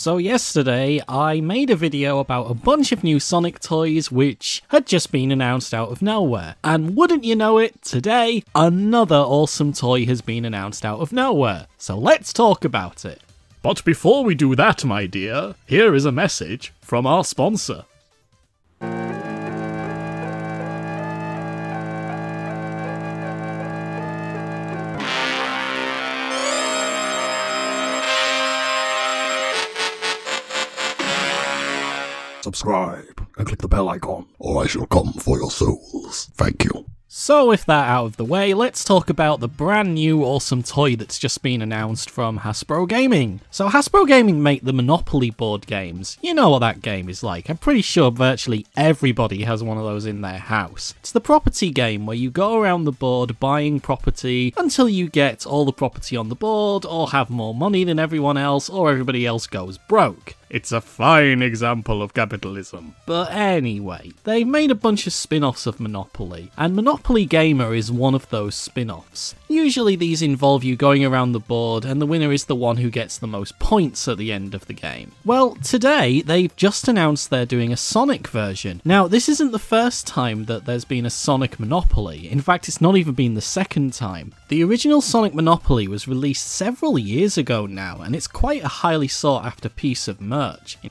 So yesterday, I made a video about a bunch of new Sonic toys which had just been announced out of nowhere. And wouldn't you know it, today, another awesome toy has been announced out of nowhere. So let's talk about it. But before we do that, my dear, here is a message from our sponsor. Subscribe and click the bell icon, or I shall come for your souls. Thank you. So, with that out of the way, let's talk about the brand new awesome toy that's just been announced from Hasbro Gaming. So, Hasbro Gaming make the Monopoly board games. You know what that game is like. I'm pretty sure virtually everybody has one of those in their house. It's the property game where you go around the board buying property until you get all the property on the board, or have more money than everyone else, or everybody else goes broke. It's a fine example of capitalism. But anyway, they've made a bunch of spin offs of Monopoly, and Monopoly Gamer is one of those spin offs. Usually these involve you going around the board, and the winner is the one who gets the most points at the end of the game. Well, today they've just announced they're doing a Sonic version. Now, this isn't the first time that there's been a Sonic Monopoly, in fact, it's not even been the second time. The original Sonic Monopoly was released several years ago now, and it's quite a highly sought after piece of merch.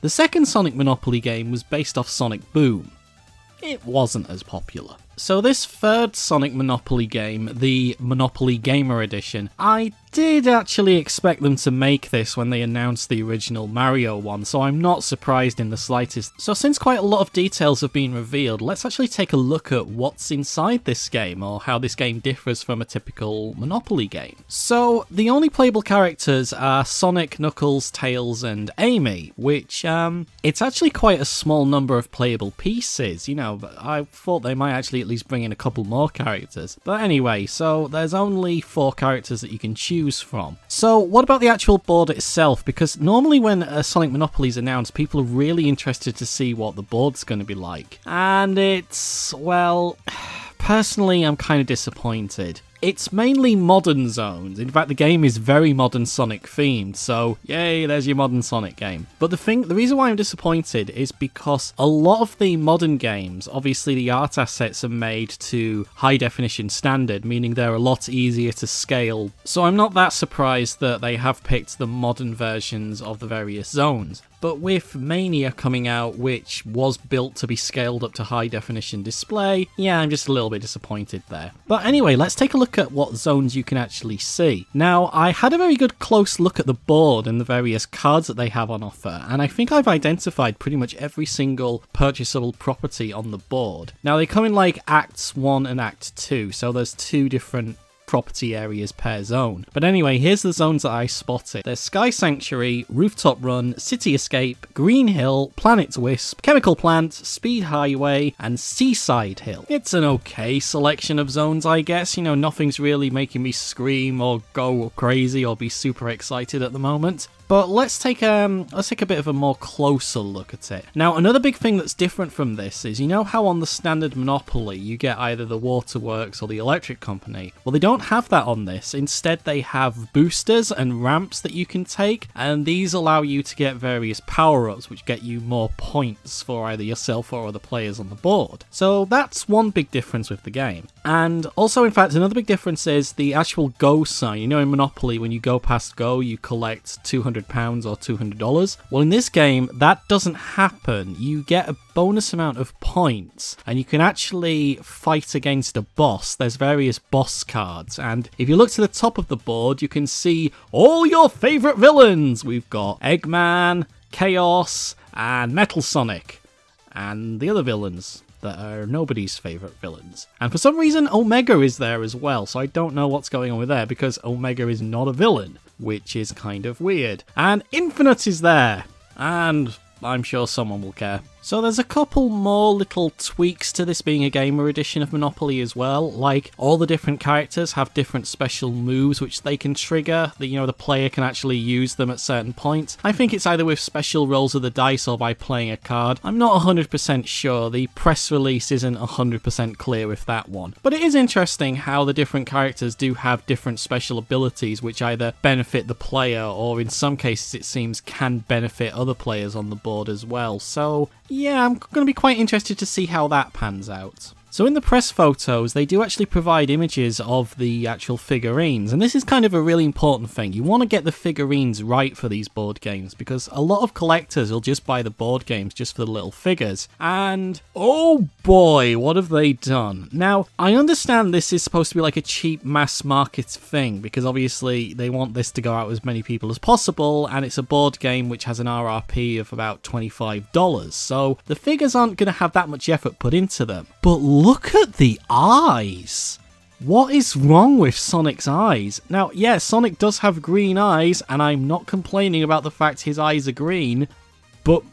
The second Sonic Monopoly game was based off Sonic Boom. It wasn't as popular. So this third Sonic Monopoly game, the Monopoly Gamer Edition, I did actually expect them to make this when they announced the original Mario one, so I'm not surprised in the slightest. So since quite a lot of details have been revealed, let's actually take a look at what's inside this game, or how this game differs from a typical Monopoly game. So the only playable characters are Sonic, Knuckles, Tails, and Amy, which, um, it's actually quite a small number of playable pieces, you know, I thought they might actually at least bring in a couple more characters. But anyway, so there's only four characters that you can choose from. So what about the actual board itself? Because normally when a Sonic Monopoly is announced, people are really interested to see what the board's going to be like. And it's, well... Personally, I'm kind of disappointed. It's mainly modern zones. In fact, the game is very modern Sonic themed, so yay, there's your modern Sonic game. But the thing, the reason why I'm disappointed is because a lot of the modern games, obviously the art assets are made to high definition standard, meaning they're a lot easier to scale. So I'm not that surprised that they have picked the modern versions of the various zones. But with Mania coming out, which was built to be scaled up to high definition display, yeah, I'm just a little bit disappointed there. But anyway, let's take a look at what zones you can actually see. Now, I had a very good close look at the board and the various cards that they have on offer, and I think I've identified pretty much every single purchasable property on the board. Now, they come in like Acts 1 and Act 2, so there's two different property areas per zone. But anyway, here's the zones that I spotted. There's Sky Sanctuary, Rooftop Run, City Escape, Green Hill, Planet Wisp, Chemical Plant, Speed Highway, and Seaside Hill. It's an okay selection of zones, I guess. You know, nothing's really making me scream or go crazy or be super excited at the moment. But let's take um let's take a bit of a more closer look at it. Now, another big thing that's different from this is you know how on the standard Monopoly you get either the waterworks or the electric company. Well, they don't have that on this. Instead, they have boosters and ramps that you can take, and these allow you to get various power-ups which get you more points for either yourself or other players on the board. So that's one big difference with the game. And also, in fact, another big difference is the actual go sign. You know, in Monopoly, when you go past go, you collect 200 pounds or $200. Well, in this game, that doesn't happen. You get a bonus amount of points, and you can actually fight against a boss. There's various boss cards, and if you look to the top of the board, you can see all your favorite villains. We've got Eggman, Chaos, and Metal Sonic, and the other villains that are nobody's favourite villains. And for some reason, Omega is there as well, so I don't know what's going on with there because Omega is not a villain, which is kind of weird. And Infinite is there, and I'm sure someone will care. So there's a couple more little tweaks to this being a gamer edition of Monopoly as well. Like all the different characters have different special moves which they can trigger. The you know the player can actually use them at certain points. I think it's either with special rolls of the dice or by playing a card. I'm not 100% sure. The press release isn't 100% clear with that one. But it is interesting how the different characters do have different special abilities which either benefit the player or in some cases it seems can benefit other players on the board as well. So yeah, I'm going to be quite interested to see how that pans out. So in the press photos, they do actually provide images of the actual figurines, and this is kind of a really important thing. You want to get the figurines right for these board games, because a lot of collectors will just buy the board games just for the little figures, and oh boy, what have they done? Now, I understand this is supposed to be like a cheap mass market thing, because obviously they want this to go out as many people as possible, and it's a board game which has an RRP of about $25, so the figures aren't going to have that much effort put into them. But look at the eyes. What is wrong with Sonic's eyes? Now, yeah, Sonic does have green eyes, and I'm not complaining about the fact his eyes are green, but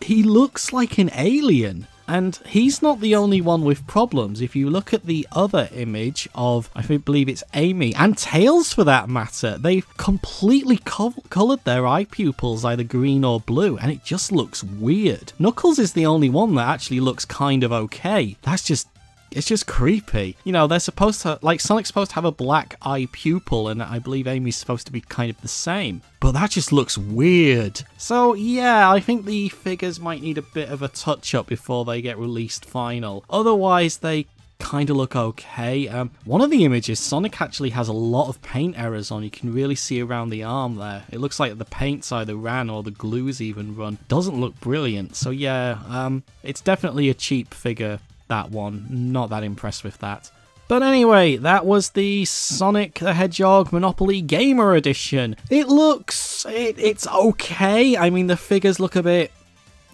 he looks like an alien. And he's not the only one with problems. If you look at the other image of, I believe it's Amy, and Tails for that matter, they've completely co- coloured their eye pupils either green or blue, and it just looks weird. Knuckles is the only one that actually looks kind of okay. That's just it's just creepy. You know, they're supposed to, like, Sonic's supposed to have a black eye pupil, and I believe Amy's supposed to be kind of the same. But that just looks weird. So, yeah, I think the figures might need a bit of a touch up before they get released final. Otherwise, they kind of look okay. Um, one of the images, Sonic actually has a lot of paint errors on. You can really see around the arm there. It looks like the paint's either ran or the glue's even run. Doesn't look brilliant. So yeah, um, it's definitely a cheap figure that one. Not that impressed with that. But anyway, that was the Sonic the Hedgehog Monopoly Gamer Edition. It looks... It, it's okay. I mean, the figures look a bit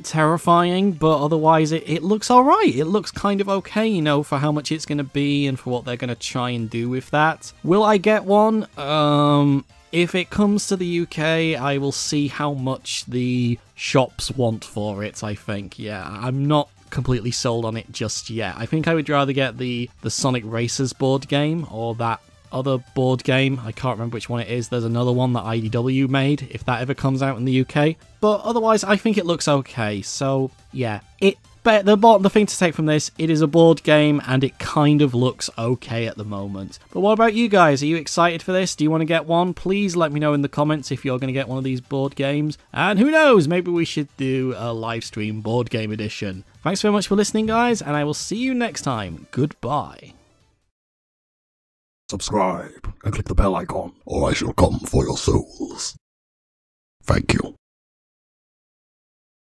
terrifying, but otherwise it, it looks alright. It looks kind of okay, you know, for how much it's going to be and for what they're going to try and do with that. Will I get one? Um, if it comes to the UK, I will see how much the shops want for it, I think. Yeah, I'm not completely sold on it just yet. I think I would rather get the the Sonic Racers board game or that other board game. I can't remember which one it is. There's another one that IDW made if that ever comes out in the UK. But otherwise, I think it looks okay. So yeah, it. But the the thing to take from this, it is a board game and it kind of looks okay at the moment. But what about you guys? Are you excited for this? Do you want to get one? Please let me know in the comments if you're going to get one of these board games. And who knows, maybe we should do a live stream board game edition. Thanks very much for listening, guys, and I will see you next time. Goodbye. Subscribe and click the bell icon, or I shall come for your souls. Thank you.